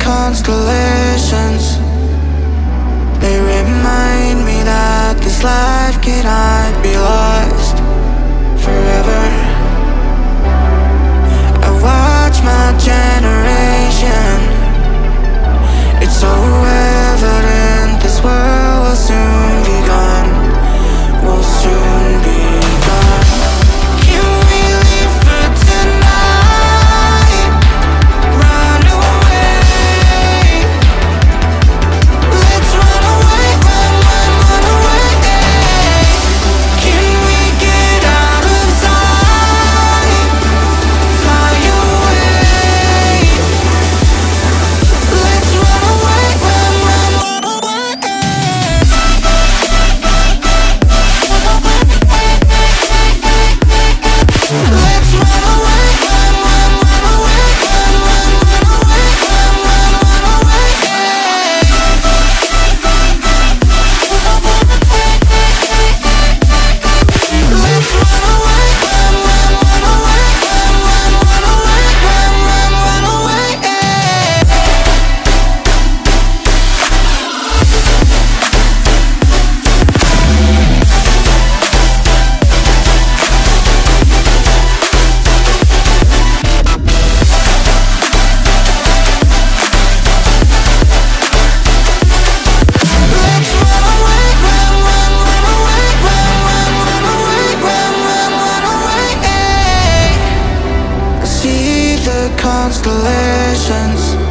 constellations. They remind me that this life cannot be lost forever. I watch my constellations.